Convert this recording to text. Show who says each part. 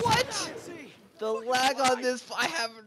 Speaker 1: What? The lag on this, I haven't.